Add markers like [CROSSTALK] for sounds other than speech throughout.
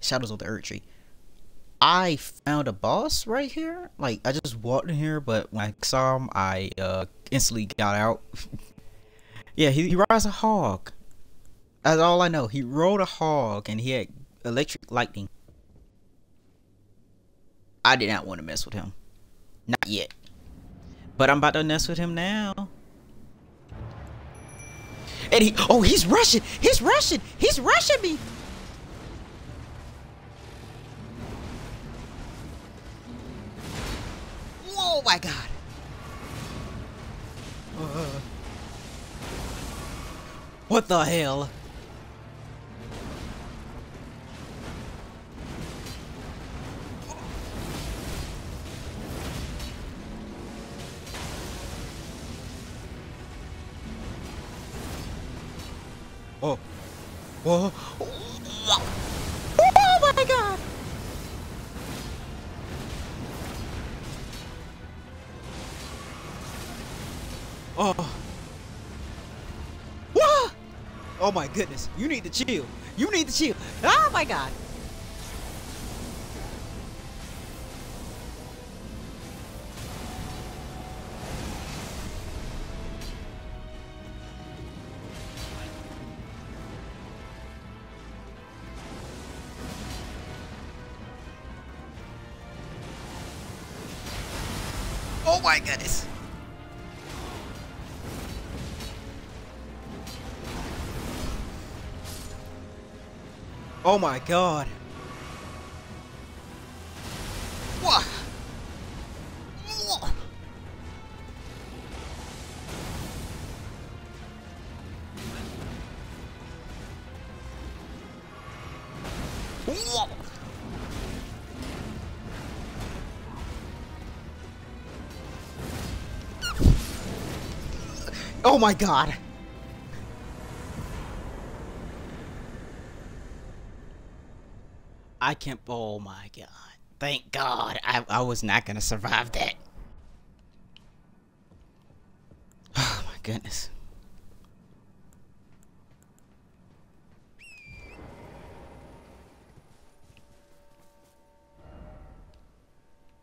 Shadows of the Erdtree. I found a boss right here. Like I just walked in here, but when I saw him, I uh, instantly got out. [LAUGHS] yeah, he, he rides a hog. That's all I know. He rode a hog and he had electric lightning. I did not want to mess with him. Not yet. But I'm about to mess with him now. And he, oh, he's rushing. He's rushing. He's rushing me. Oh my god. Uh, what the hell? Oh. Whoa. Oh my god. Oh. Whoa. Oh my goodness. You need to chill. You need to chill. Oh my god. Oh my god. What? Oh my god. I can't. Oh my god. Thank God. I, I was not going to survive that. [SIGHS] Oh my goodness.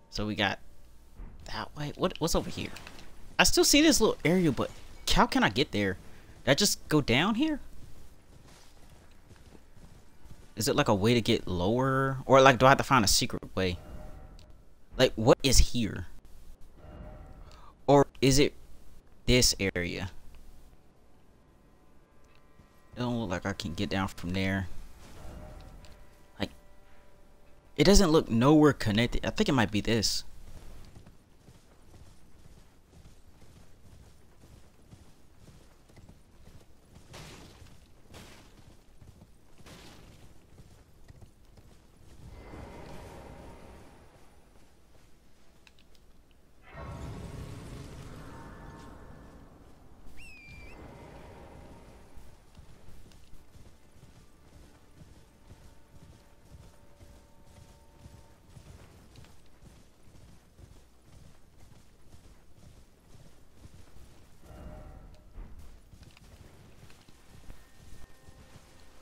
So we got that way. What what's over here? I still see this little area, but how can I get there? Did I just go down here? Is it like a way to get lower? Or like do I have to find a secret way? Like what is here? Or is it this area? It don't look like I can get down from there. Like it doesn't look nowhere connected. I think it might be this.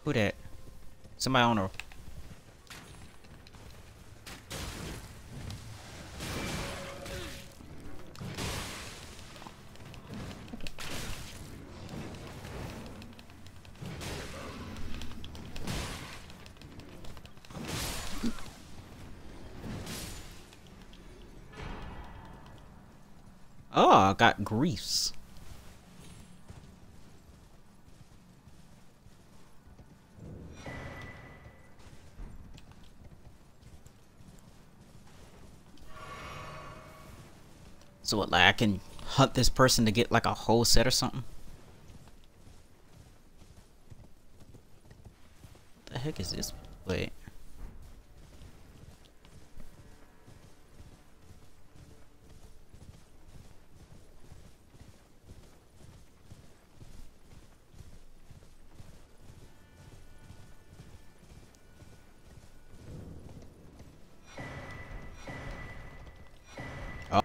Who that? On her. Oh, ah, I got griefs. So what, like I can hunt this person to get like a whole set or something? The heck is this? Wait.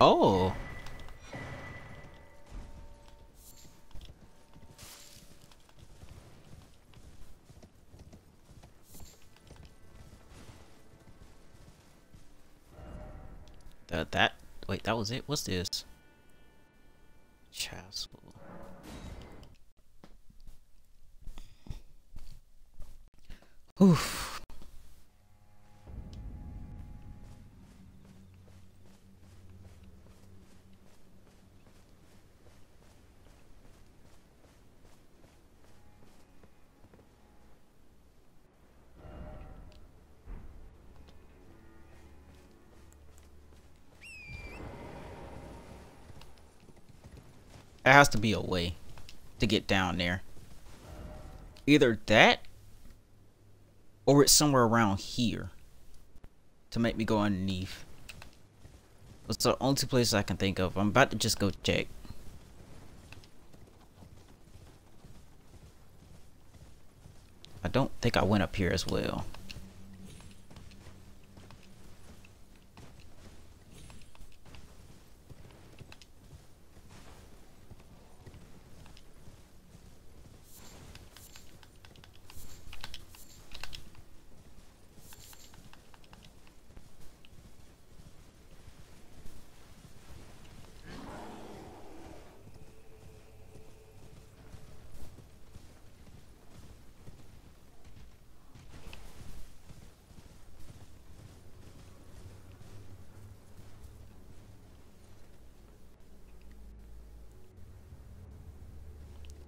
Oh. That that wait, that was it. What's this? There has to be a way to get down there. Either that or it's somewhere around here to make me go underneath. It's the only two places I can think of. I'm about to just go check. I don't think I went up here as well.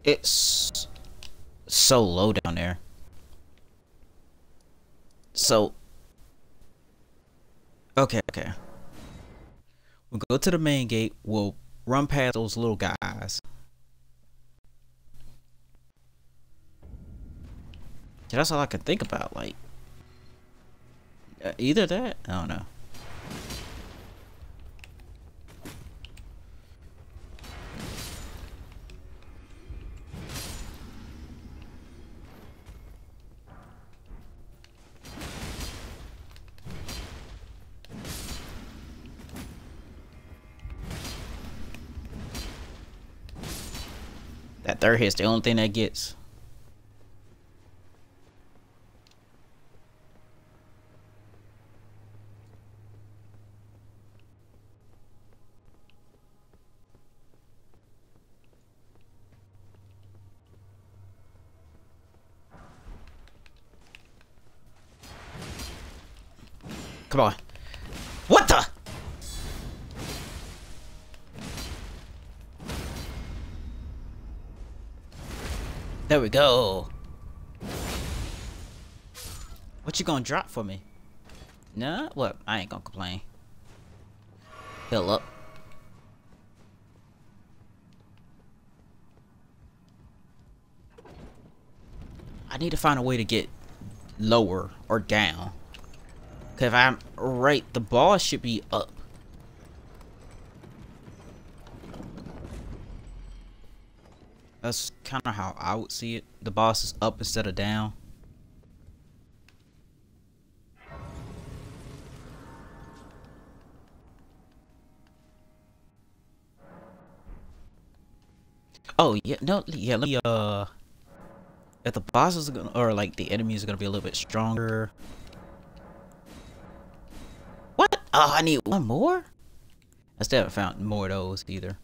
It's so low down there. So, okay, okay. We'll go to the main gate. We'll run past those little guys. That's all I can think about. Like, uh, either that, I don't know. Third hit's the only thing that gets. Come on. There we go. What you gonna drop for me? Nah, what? I ain't gonna complain. Fill up. I need to find a way to get lower or down. Cause if I'm right, the ball should be up. That's kind of how I would see it. The boss is up instead of down. Oh yeah, no, yeah. Let me uh, if the bosses are gonna, or like the enemies are gonna be a little bit stronger. What? Oh, I need one more. I still haven't found more of those either.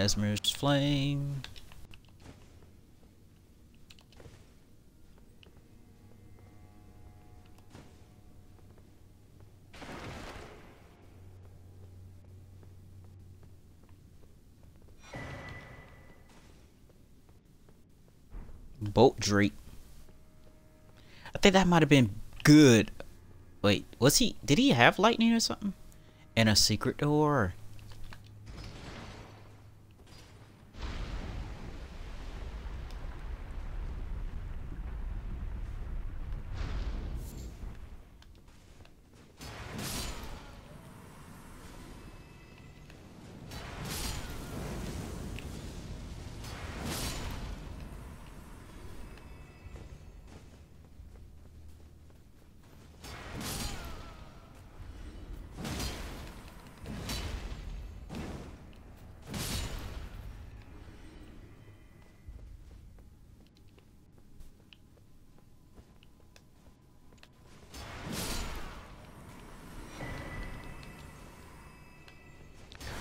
Messmer's flame. Bolt Drake. I think that might have been good. Wait, was he? Did he have lightning or something? And a secret door?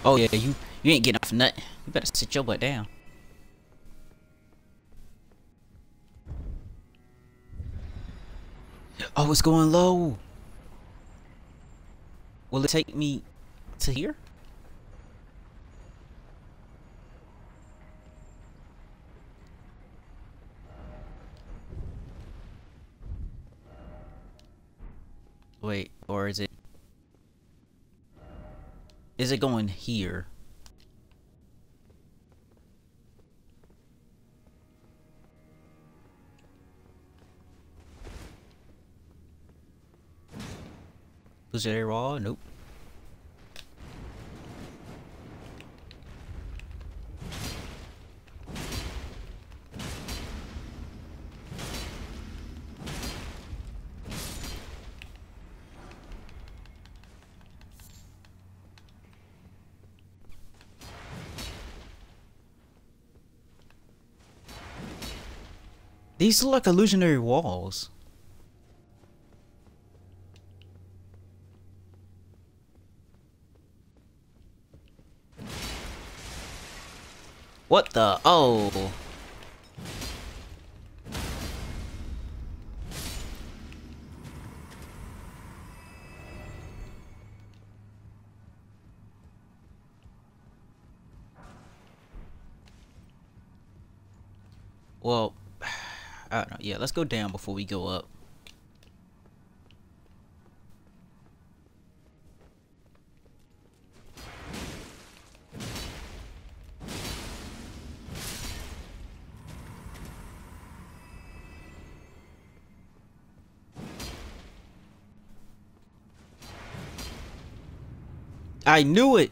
Oh yeah, you you ain't getting off nothing. You better sit your butt down. Oh, it's going low. Will it take me to here? Is it going here? Was it a raw? Nope. These look like illusionary walls. What the? Oh. Yeah, let's go down before we go up. I knew it!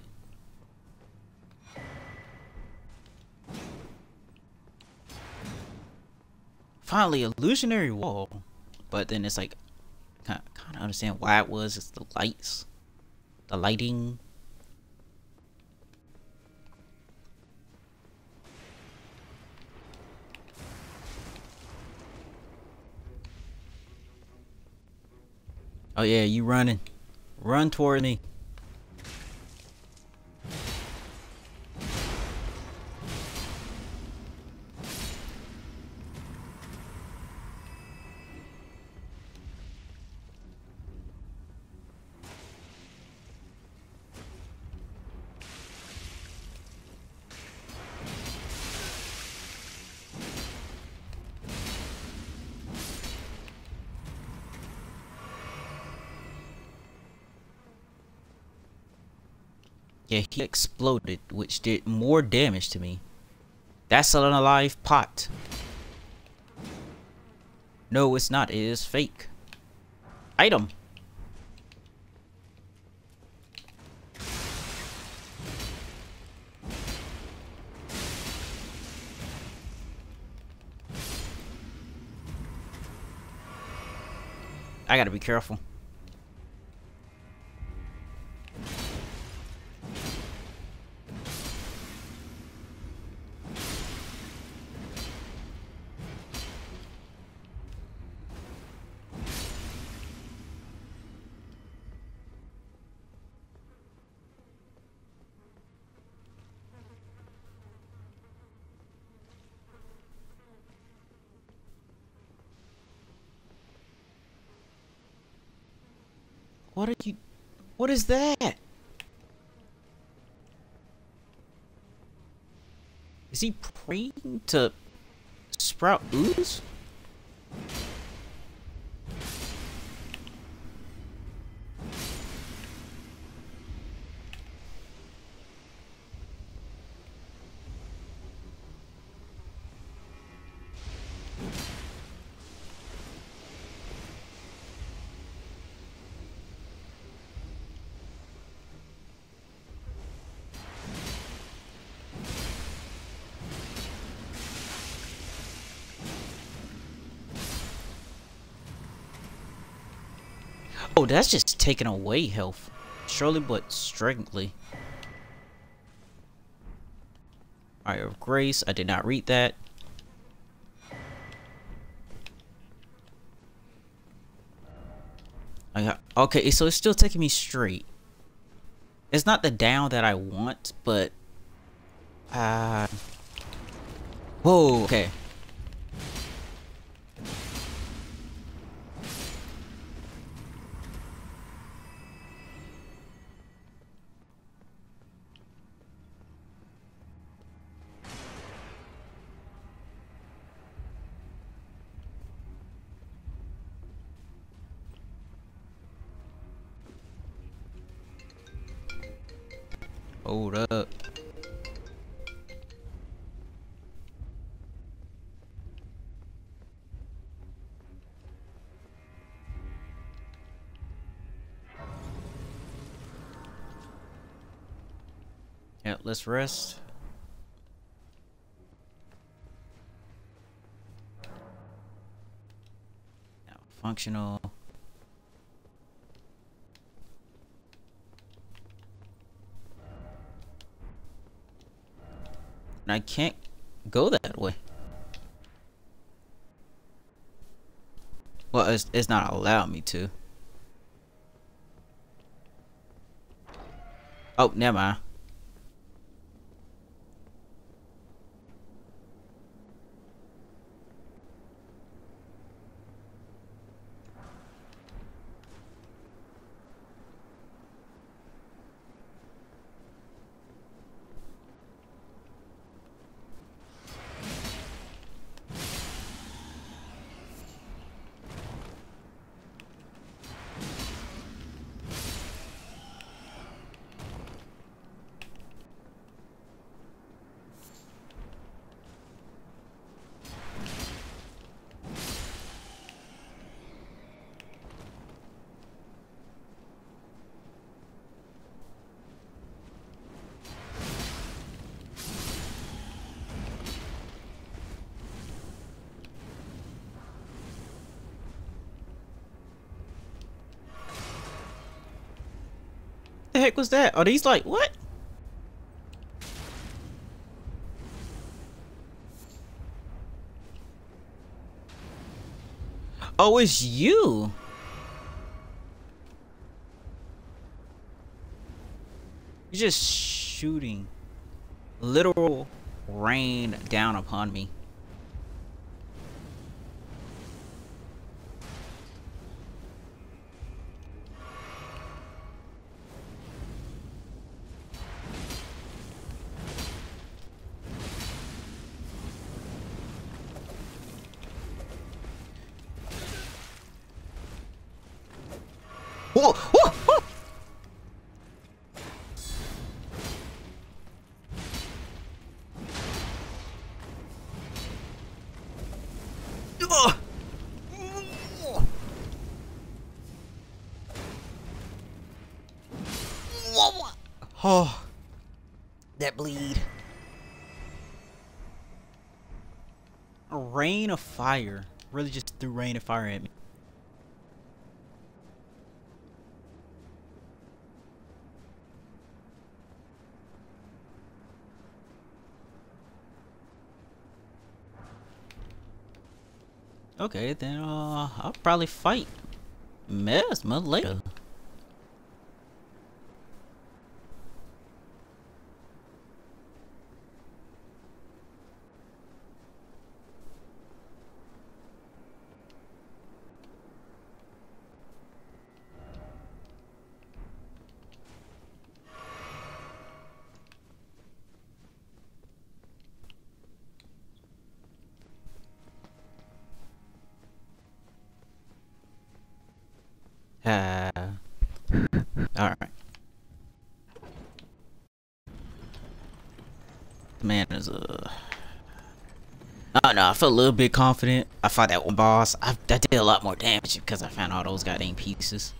Finally, illusionary wall. But then it's like, kind of, understand why it was. It's the lights. The lighting. Oh yeah, you running. Run toward me. He exploded, which did more damage to me. That's an alive pot. No, it's not. It is fake. Item. I gotta be careful. What are you... What is that? Is he praying to sprout ooze? That's just taking away health. Surely but strangely. Eye of Grace. I did not read that. I got, okay, so it's still taking me straight. It's not the down that I want, but uh Whoa, okay. Let's rest. Now, functional. And I can't go that way. Well, it's, it's not allowed me to. Oh, never mind. Heck was that? Are these like what? Oh, it's you. You're just shooting literal rain down upon me. Fire. Really just threw rain of fire at me. Okay, then uh, I'll probably fight Messmer later. Uh, [LAUGHS] Alright. Man is uh I don't know, I feel a little bit confident. I fought that one boss. I, I did a lot more damage because I found all those goddamn pieces.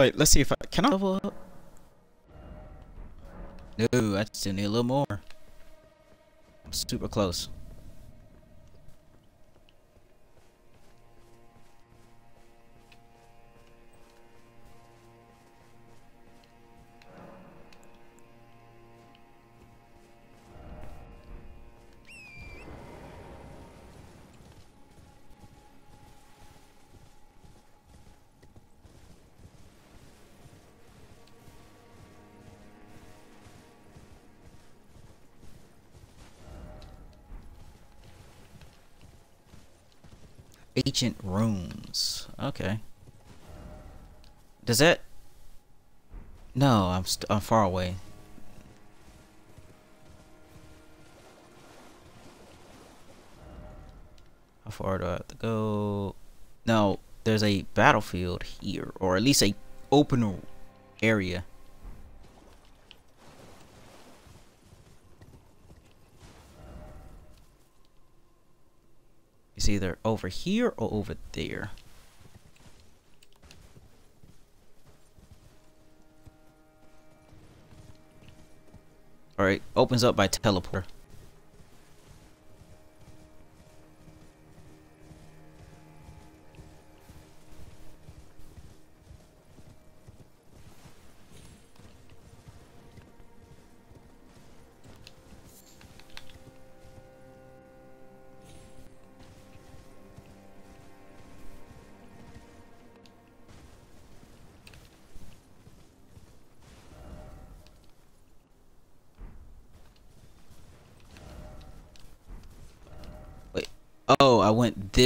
Wait, let's see if I can I level up. No, I still need a little more. I'm super close. Ancient runes. Okay. Does that? No, I'm I'm far away. How far do I have to go? No, there's a battlefield here, or at least a open area. Either over here or over there. Alright, opens up by teleport.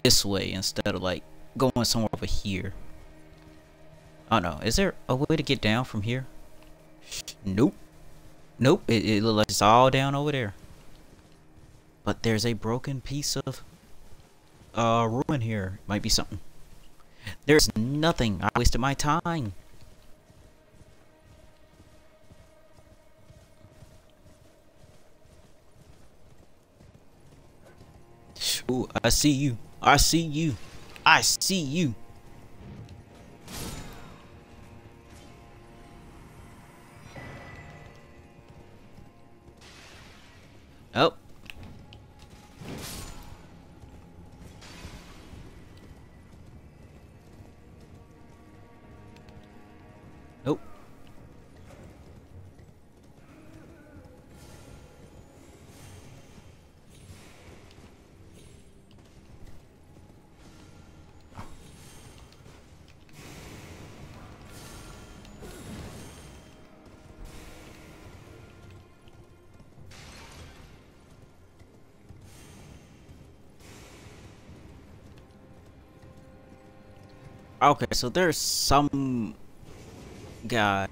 This way instead of like going somewhere over here. Oh no, is there a way to get down from here? Nope. Nope, it, it looks like it's all down over there. But there's a broken piece of uh ruin here. Might be something. There's nothing. I wasted my time. Ooh, I see you. I see you. I see you. Okay, so there's some guy.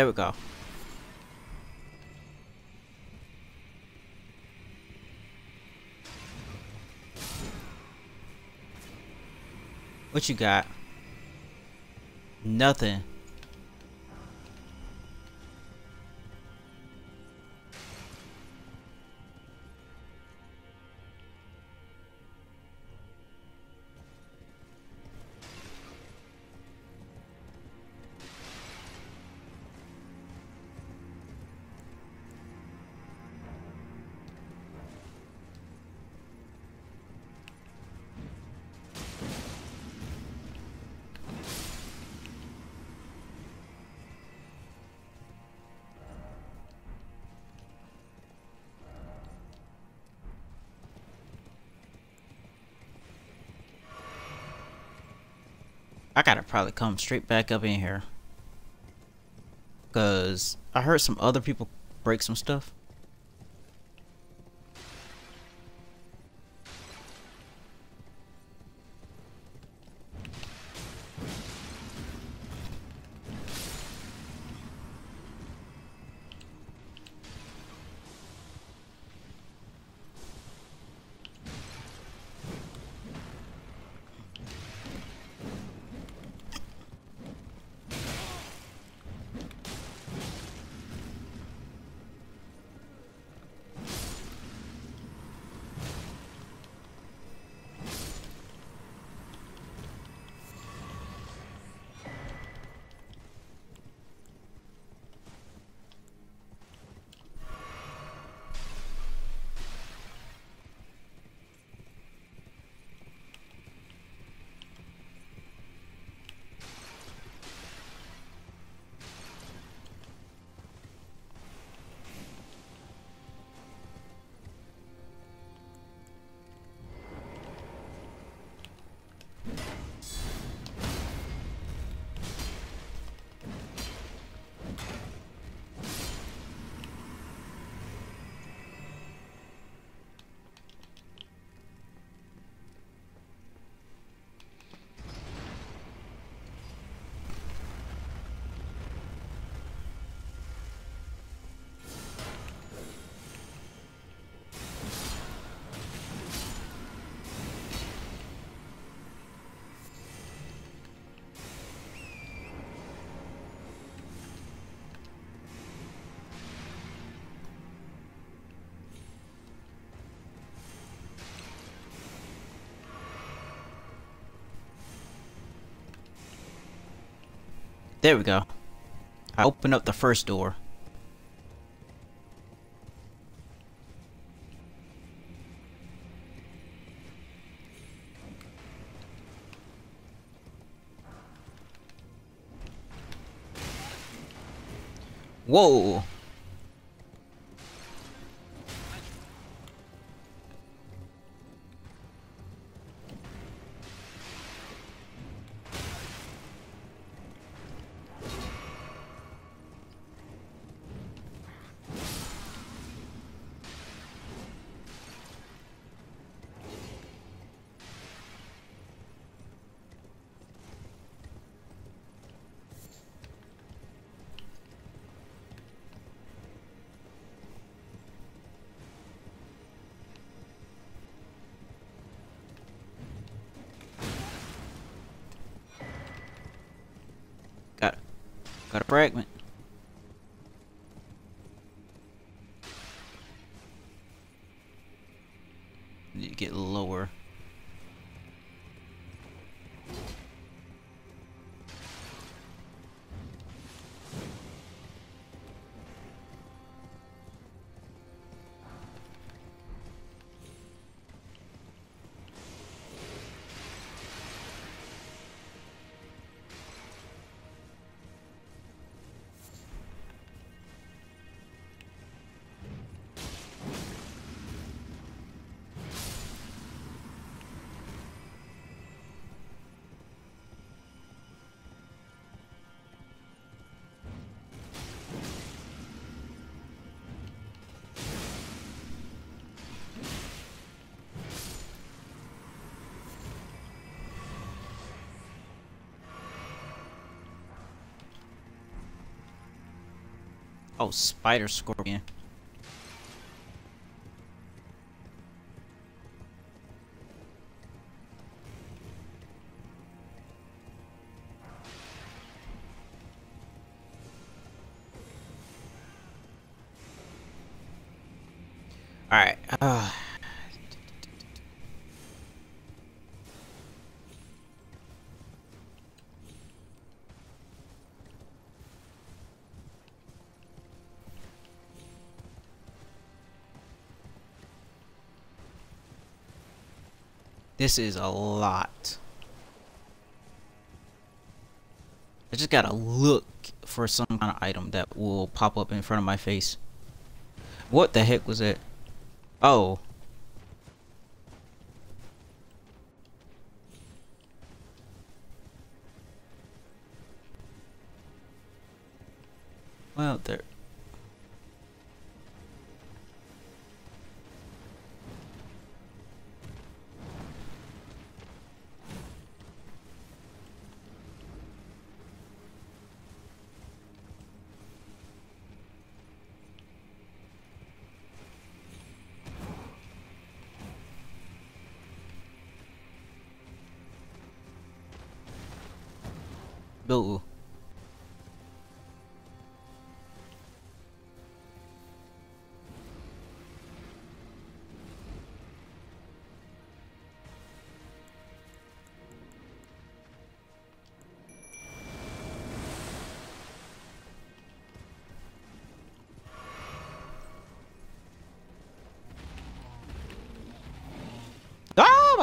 There we go. What you got? Nothing. I gotta probably come straight back up in here. Cause I heard some other people break some stuff. There we go. I opened up the first door. Whoa! Got Oh, spider scorpion. Alright. Uh. This is a lot. I just gotta look for some kind of item that will pop up in front of my face. What the heck was that? Oh.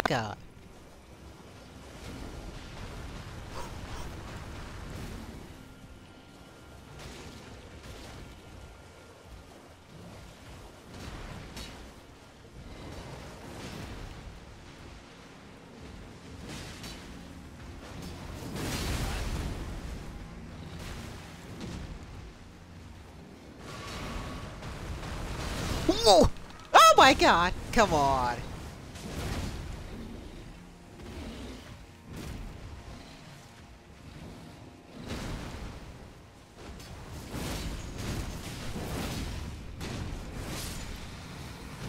Oh my god. Whoa! Oh my god! Come on!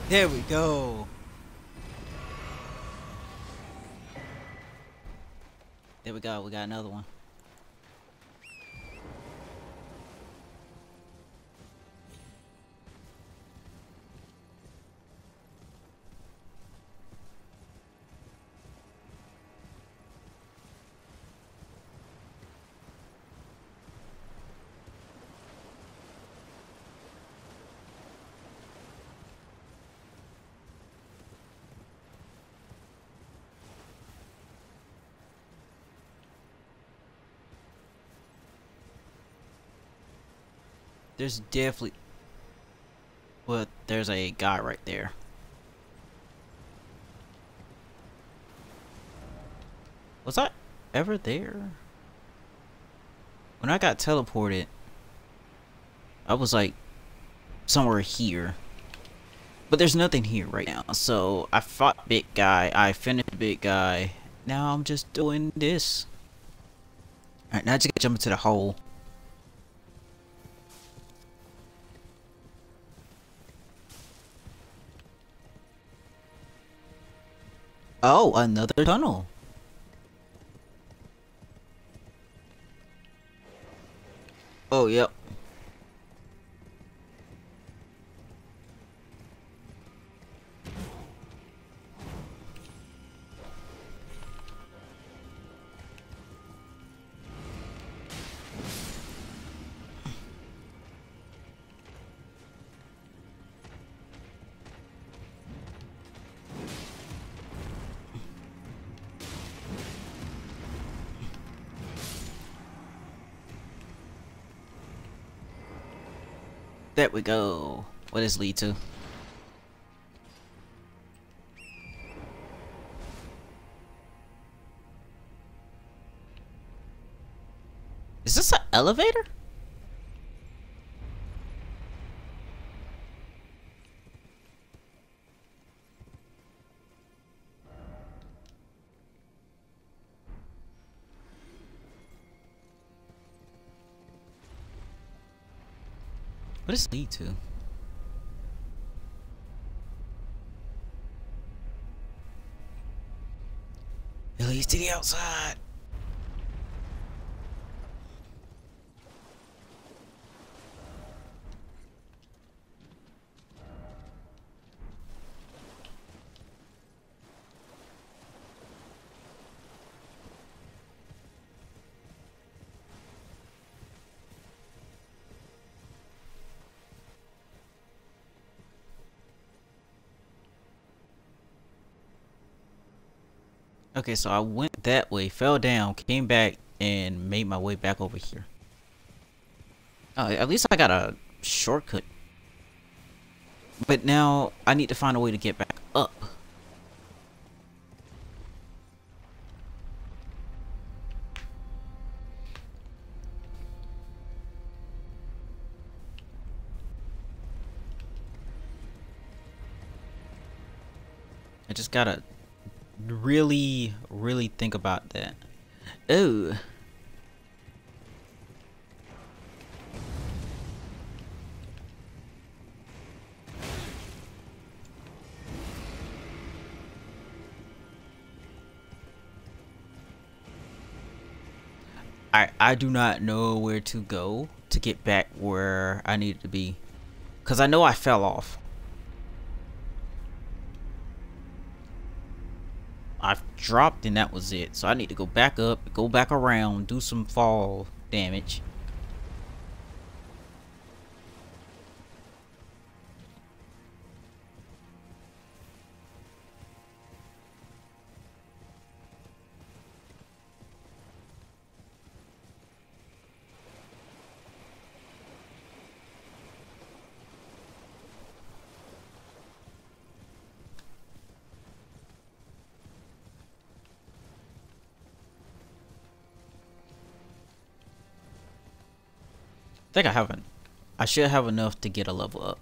There we go. There we go. We got another one. There's definitely... Well, there's a guy right there. Was I ever there? When I got teleported, I was like somewhere here. But there's nothing here right now. So I fought big guy. I finished big guy. Now I'm just doing this. Alright, now I just gotta jump into the hole. Oh, another tunnel. Oh, yep. There we go. What does lead to? Is this an elevator? What does this lead to? It leads to the outside. Okay, so I went that way, fell down, came back, and made my way back over here. Oh, at least I got a shortcut. But now, I need to find a way to get back up. I just gotta really, really think about that. Oh. I I do not know where to go to get back where I needed to be. Cause I know I fell off. Dropped and that was it. So I need to go back up, go back around, do some fall damage. I think I haven't. I should have enough to get a level up.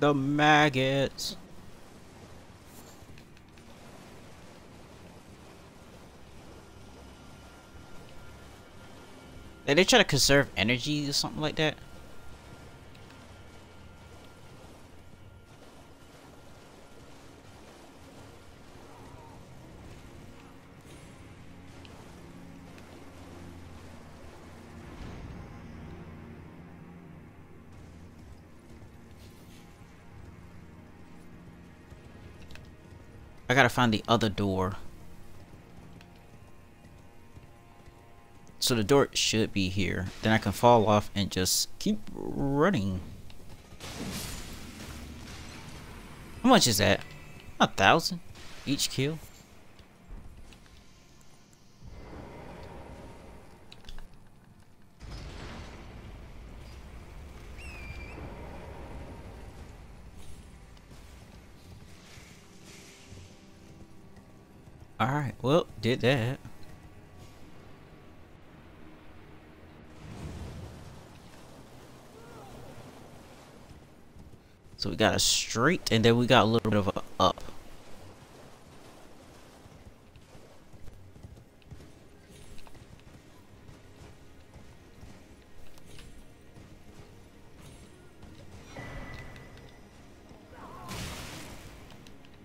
The maggots. Did they try to conserve energy or something like that? I gotta find the other door. So the door should be here. Then I can fall off and just keep running. How much is that? A thousand each kill? Alright, well, did that. So we got a straight and then we got a little bit of a up.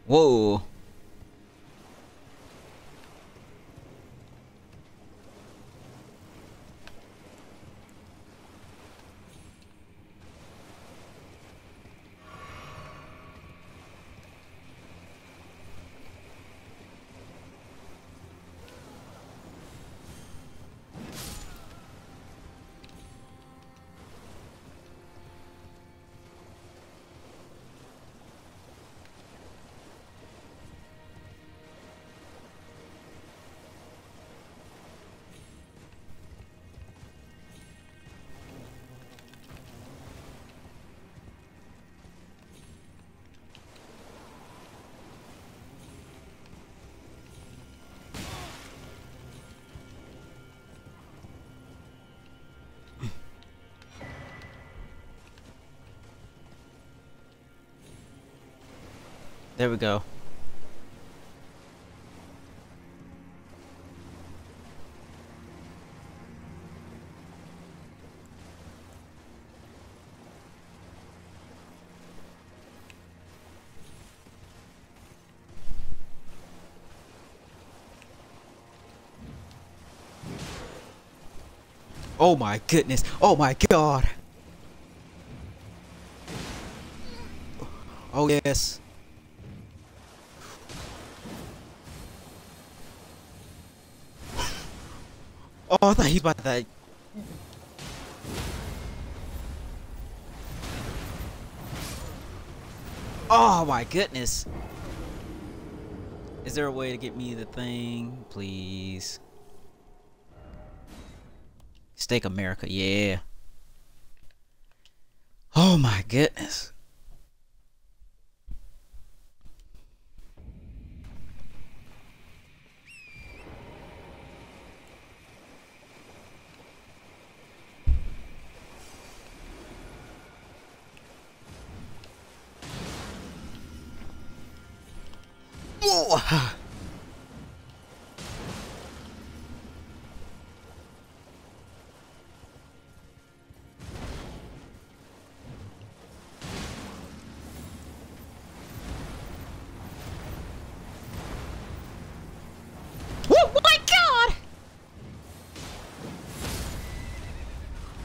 Whoa. There we go. Oh my goodness. Oh my god. Oh yes. Oh, I thought he about die. Oh my goodness. Is there a way to get me the thing? Please. Steak America, yeah. Oh my goodness.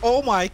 Oh my oh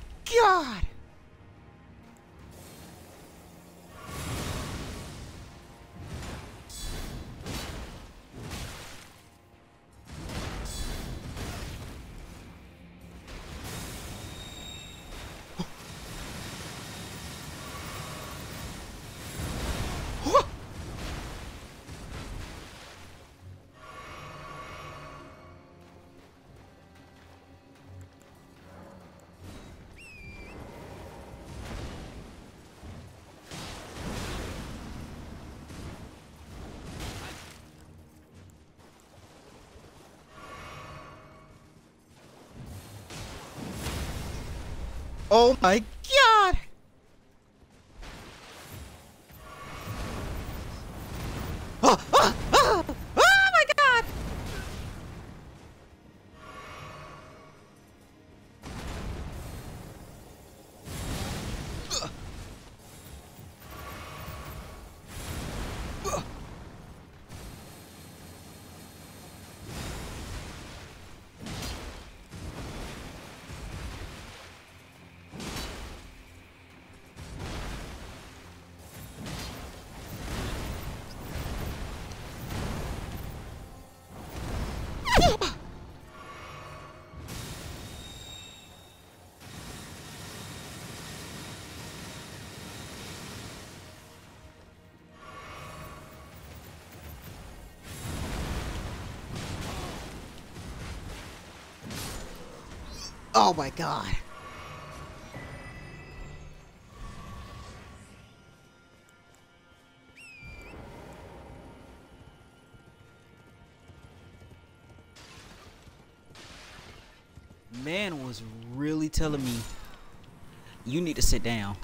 Oh my god! Oh my god. Man was really telling me you need to sit down.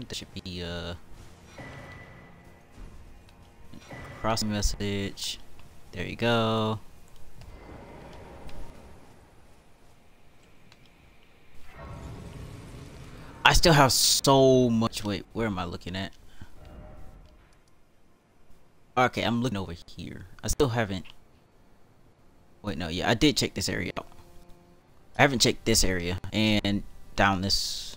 One. There should be a uh, cross message. There you go. I still have so much. Wait, where am I looking at? Okay, I'm looking over here. I still haven't. Wait, no, yeah, I did check this area out. I haven't checked this area and down this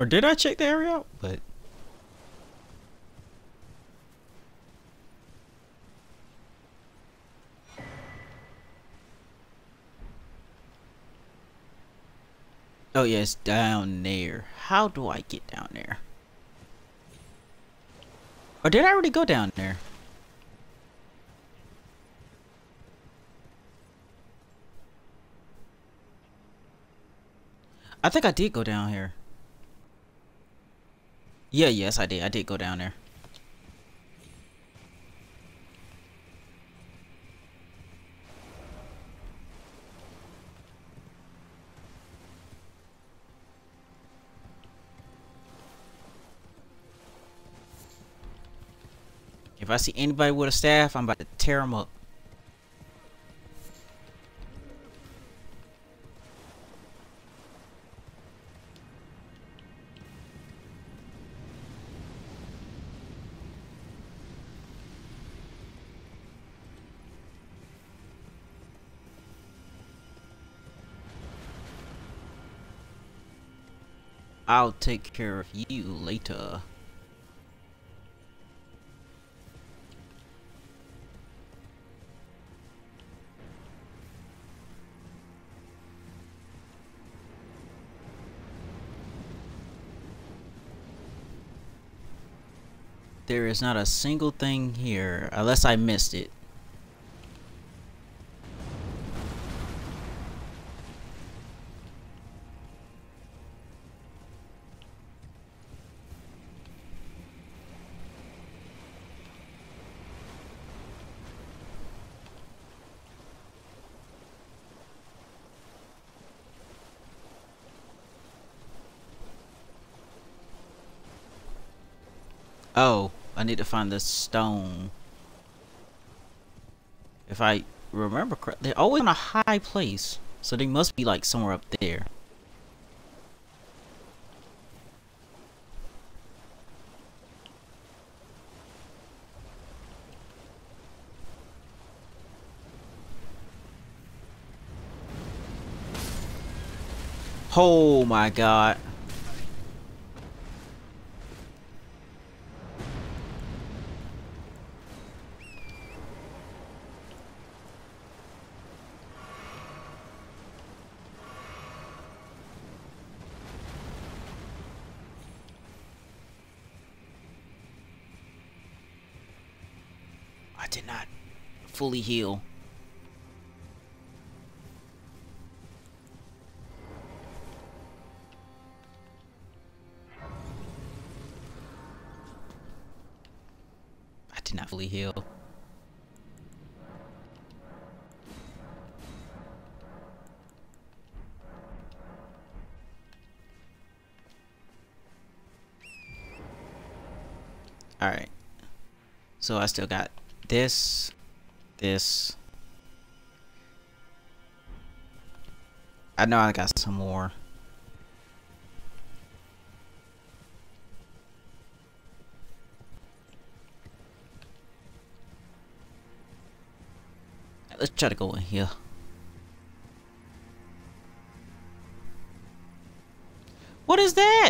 Or did I check the area out? But Oh yeah, it's down there. How do I get down there? Or did I already go down there? I think I did go down here. Yeah, yes, I did. I did go down there. If I see anybody with a staff, I'm about to tear them up. I'll take care of you later. There is not a single thing here, unless I missed it. Oh, I need to find the stone. If I remember correctly, they're always in a high place. So they must be like somewhere up there. Oh my god. Fully heal. I did not fully heal. Alright. So I still got this, this. I know I got some more. Let's try to go in here. What is that?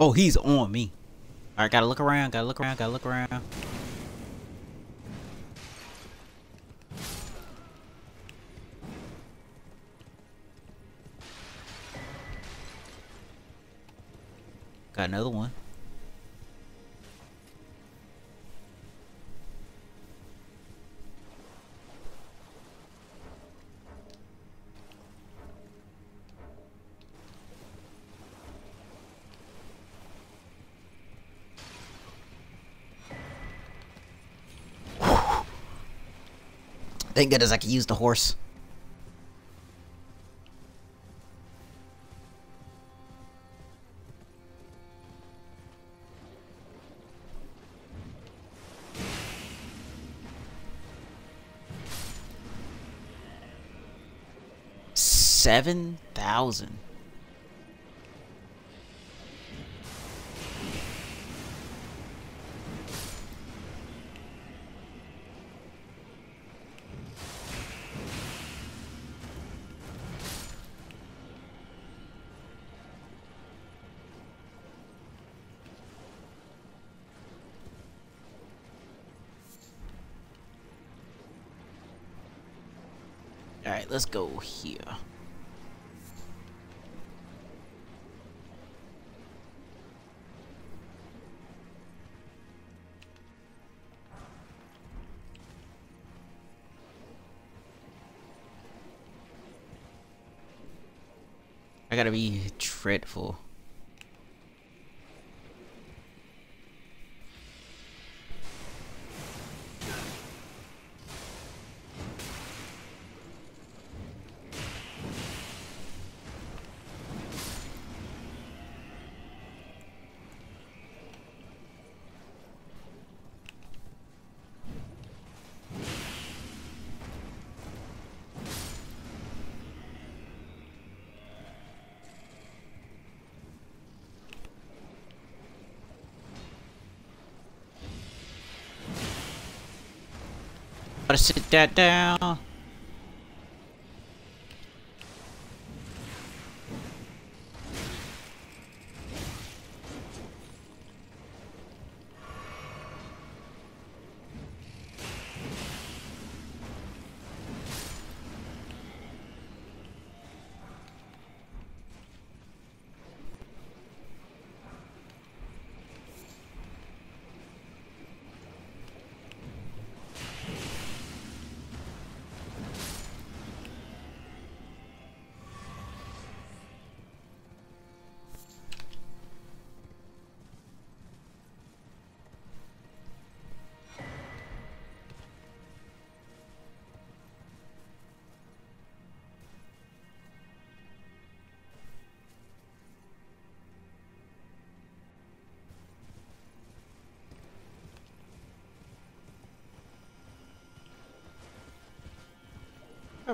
Oh, he's on me. Alright, gotta look around, gotta look around, gotta look around. Thank goodness I can use the horse. Seven thousand. Let's go here. I gotta be dreadful. That down.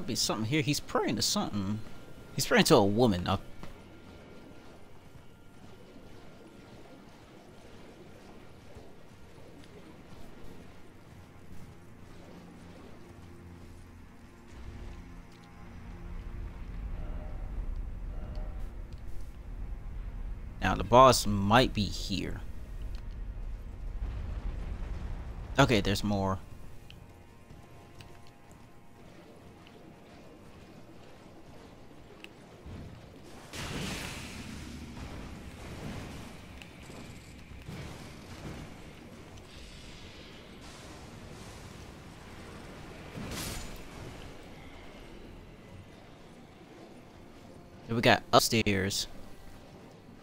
Gotta be something here. He's praying to something. He's praying to a woman. Now the boss might be here. Okay, there's more. Upstairs.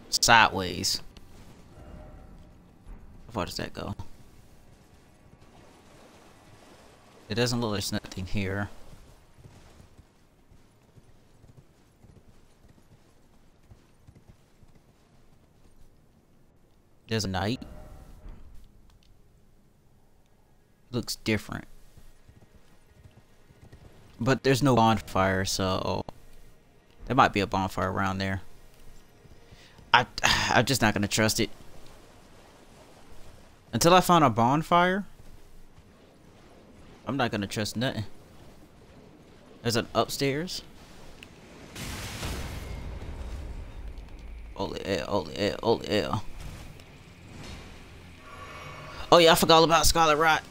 Sideways. How far does that go? It doesn't look like there's nothing here. There's a knight. Looks different. But there's no bonfire, so there might be a bonfire around there. I, [SIGHS] I'm just not gonna trust it. Until I find a bonfire, I'm not gonna trust nothing. There's an upstairs. Holy L, holy L, holy L. Oh yeah, I forgot all about Scarlet Rot.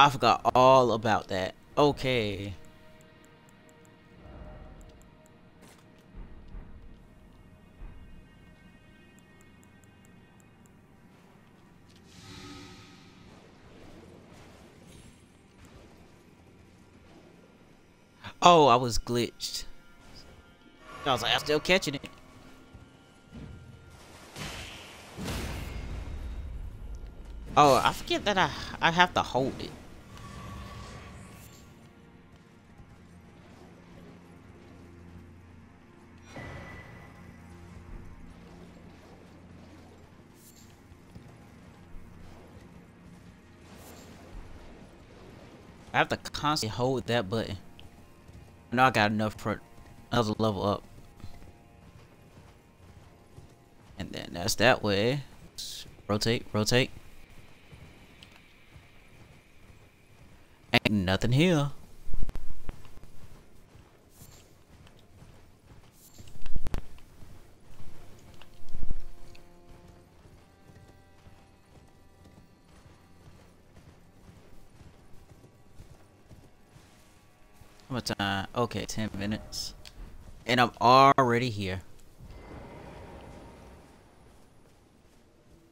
I forgot all about that. Okay. Oh, I was glitched. I was like, I'm still catching it. Oh, I forget that I I have to hold it. I have to constantly hold that button. I know I got enough for another level up. And then that's that way. rotate, rotate. Ain't nothing here. How much time? Okay, 10 minutes. And I'm already here.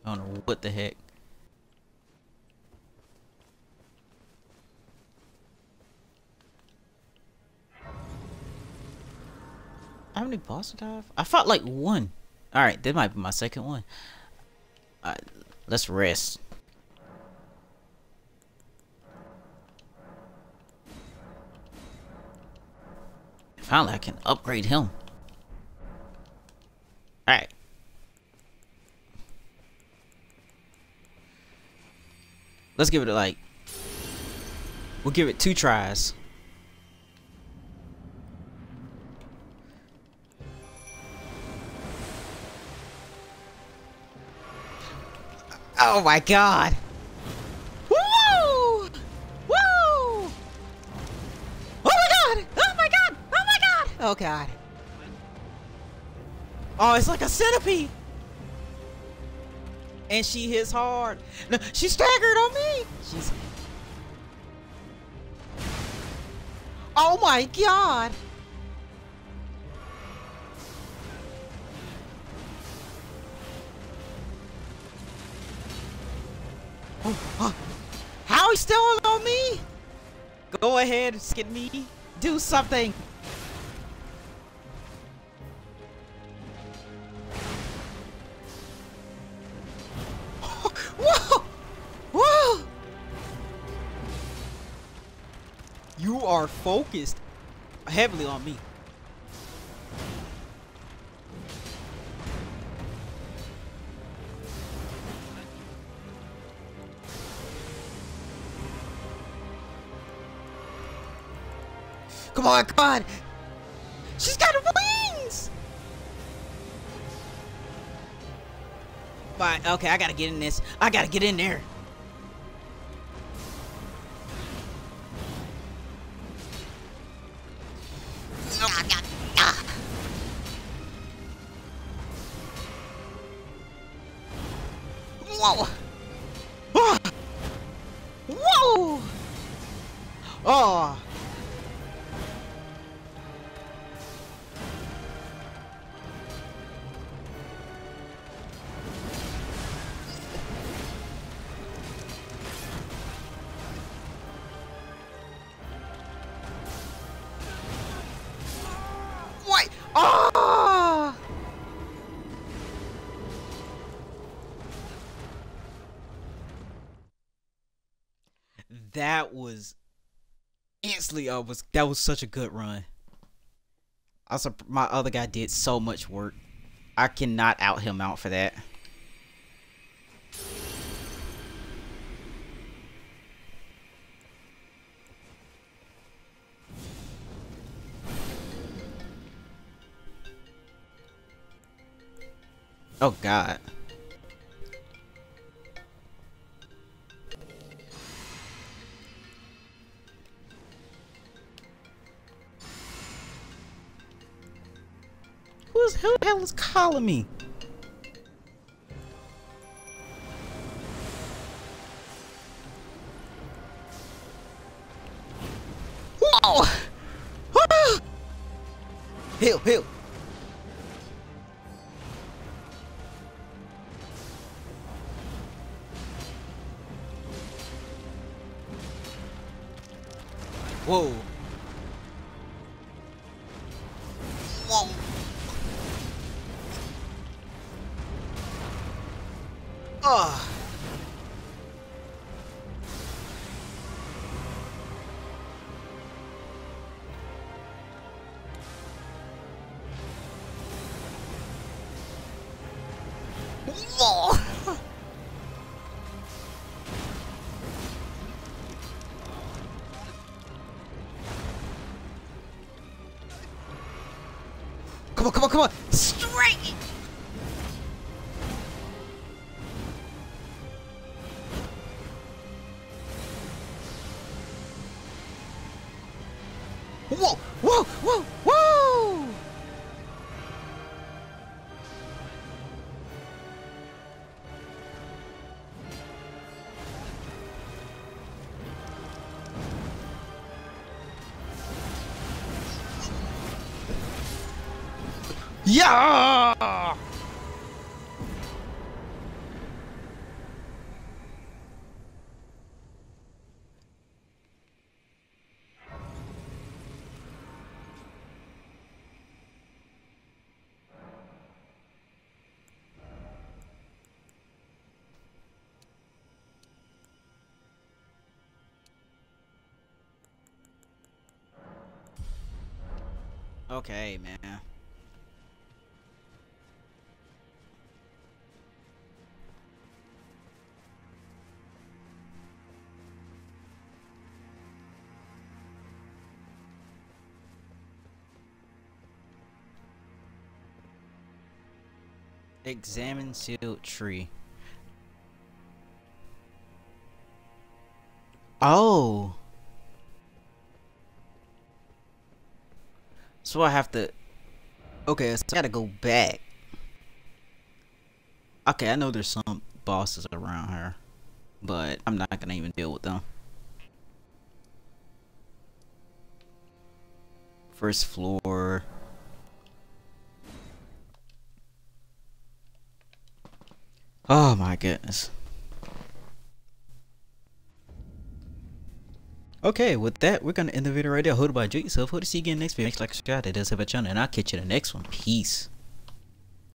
I don't know what the heck. How many bosses do I have? I fought like one. Alright, this might be my second one. Let's rest. Finally, I can upgrade him. Alright. Let's give it a like... We'll give it two tries. Oh my god! Oh god. Oh, it's like a centipede! And she hits hard. No, she staggered on me! She's... Oh my god! Oh, uh, how he still on me? Go ahead, skid me. Do something. Focused heavily on me. Come on, come on! She's got wings! But okay, I gotta get in this. I gotta get in there. Instantly uh, was that was such a good run. Also, my other guy did so much work. I cannot out him out for that. Oh God. Who the hell is calling me? On, come on! Straight! Whoa! Whoa! Whoa! Whoa! Yeah! Okay, man. Examine sealed tree. Oh. So I have to. Okay, so I gotta go back. Okay, I know there's some bosses around here, but I'm not gonna even deal with them. First floor. Oh my goodness. Okay, with that, we're gonna end the video right there. Hope you enjoyed yourself. Hope to see you again next video. Next like subscribe. That does have a channel, and I'll catch you in the next one. Peace.